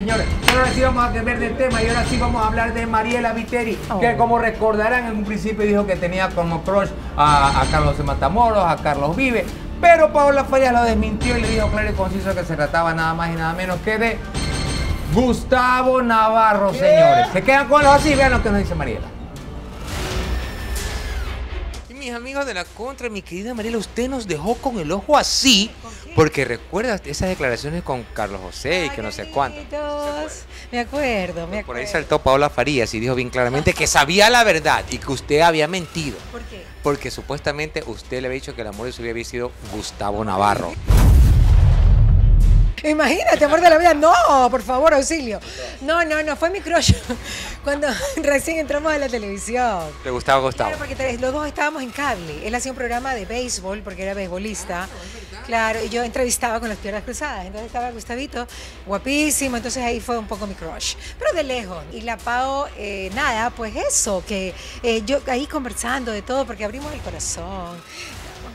Señores, pero ahora sí vamos a cambiar de tema y ahora sí vamos a hablar de Mariela Viteri, que Oh. como recordarán en un principio dijo que tenía como crush a, a Carlos de Matamoros, a Carlos Vive, pero Paola Farías lo desmintió y le dijo claro y conciso que se trataba nada más y nada menos que de Gustavo Navarro, señores. Se quedan con los así, vean lo que nos dice Mariela. Mis amigos de la contra, mi querida Mariela, usted nos dejó con el ojo así, porque recuerda esas declaraciones con Carlos José y que no sé cuánto. Me acuerdo, me acuerdo. Por ahí saltó Paola Farías y dijo bien claramente que sabía la verdad y que usted había mentido. ¿Por qué? Porque supuestamente usted le había dicho que el amor de su vida había sido Gustavo Navarro. Imagínate, amor de la vida. No, por favor, auxilio. No, no, no, fue mi crush cuando recién entramos a la televisión. ¿Le gustaba Gustavo? Claro, porque te- los dos estábamos en cable. Él hacía un programa de béisbol porque era beisbolista. Claro, y yo entrevistaba con las piernas cruzadas. Entonces estaba Gustavito, guapísimo. Entonces ahí fue un poco mi crush. Pero de lejos. Y la Pau, eh, nada, pues eso, que eh, yo ahí conversando de todo porque abrimos el corazón.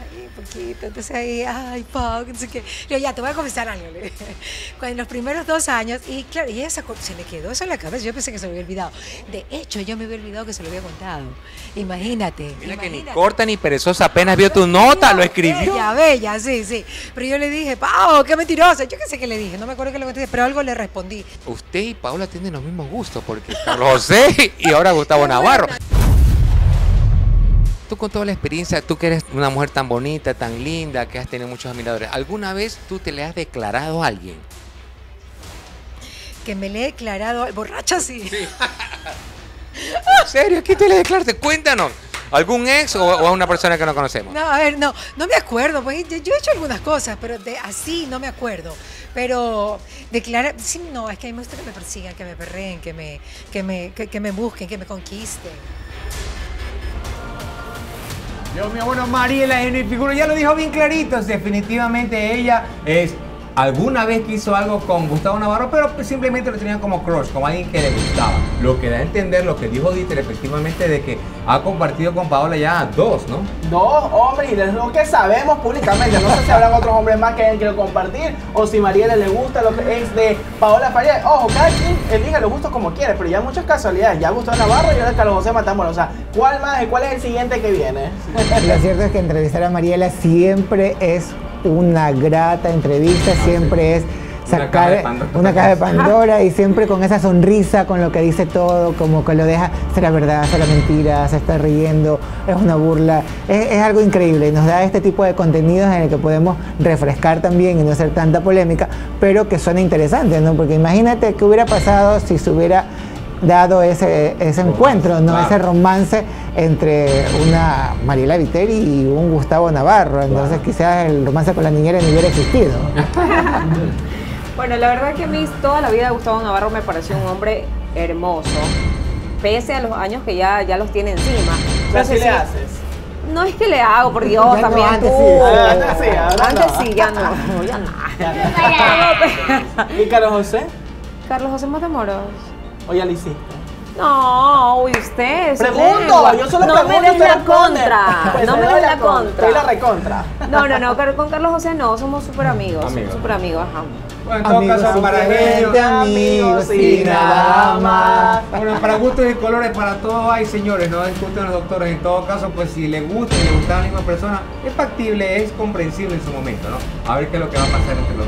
Ahí un poquito. Entonces ahí, ay, Pau, no sé qué. Le digo, ya, te voy a confesar algo. le dije. Cuando en los primeros dos años, y claro, y ella sacó- se le quedó eso en la cabeza. Yo pensé que se lo había olvidado. De hecho, yo me había olvidado que se lo había contado. Imagínate. Mira que ni corta ni perezosa, apenas vio tu nota, lo escribió. Bella, bella, sí, sí. Pero yo le dije, Pau, qué mentirosa. Yo qué sé qué le dije, no me acuerdo qué le contesté, pero algo le respondí. Usted y Paola tienen los mismos gustos, porque Carlos José y ahora Gustavo Navarro. Tú con toda la experiencia, tú que eres una mujer tan bonita, tan linda, que has tenido muchos admiradores, ¿alguna vez tú te le has declarado a alguien? Que me le he declarado, borracha sí. ¿En serio? ¿Qué te le declaraste? Cuéntanos. ¿Algún ex o, o a una persona que no conocemos? No, a ver, no, no me acuerdo, pues yo, yo he hecho algunas cosas, pero de así no me acuerdo. Pero declarar, sí, no, es que a mí me gusta que me persigan, que me perreen, que me, que me, que, que me busquen, que me conquisten. Dios mío, bueno, Mariela genio y figura ya lo dijo bien clarito. Definitivamente ella es. Alguna vez quiso algo con Gustavo Navarro, pero pues simplemente lo tenían como crush, como alguien que le gustaba. Lo que da a entender lo que dijo Dieter efectivamente de que ha compartido con Paola ya dos, ¿no? Dos hombres y es lo que sabemos públicamente. No sé si habrán otros hombres más que hayan querido compartir o si Mariela le gusta lo que es de Paola Farías. Ojo, cada quien elige los gustos como quiere, pero ya muchas casualidades. Ya gustó Navarro y ahora Carlos José Matamoros. O sea, ¿cuál más cuál es el siguiente que viene? Lo cierto es que entrevistar a Mariela siempre es una grata entrevista, siempre es Una caja de sacar una caja de Pandora y siempre con esa sonrisa, con lo que dice todo, como que lo deja, será verdad, será mentira, se está riendo, es una burla, es, es algo increíble y nos da este tipo de contenidos en el que podemos refrescar también y no hacer tanta polémica, pero que suena interesante, ¿no? Porque imagínate qué hubiera pasado si se hubiera dado ese, ese encuentro, ¿no? Claro. Ese romance entre una Mariela Viteri y un Gustavo Navarro. Entonces quizás el romance con la niñera ni hubiera existido. Bueno, la verdad que a mí toda la vida Gustavo Navarro me pareció un hombre hermoso, pese a los años que ya, ya los tiene encima. No sé si le haces. No es que le hago, por Dios, Ya no, también antes tú. sí. Ah, antes sí, ahora Antes no. sí, ya no, ya no. ¿Y Carlos José? Carlos José Matamoros. ¿O ya lo hiciste? No, uy, usted. Pregunto, yo solo No pregunto me des la contra. Pues no me des la contra. doy la recontra. No, no, no, pero con Carlos José no, somos súper amigos. Amigos. Súper amigos, ajá. Bueno, en todo Amigos, caso, para ellos, amigos y nada más. Bueno, para gustos y colores, para todo hay, señores, no discuten los doctores. En todo caso, pues si le gusta y le gusta a la misma persona, es factible, es comprensible en su momento, ¿no? A ver qué es lo que va a pasar entre los dos.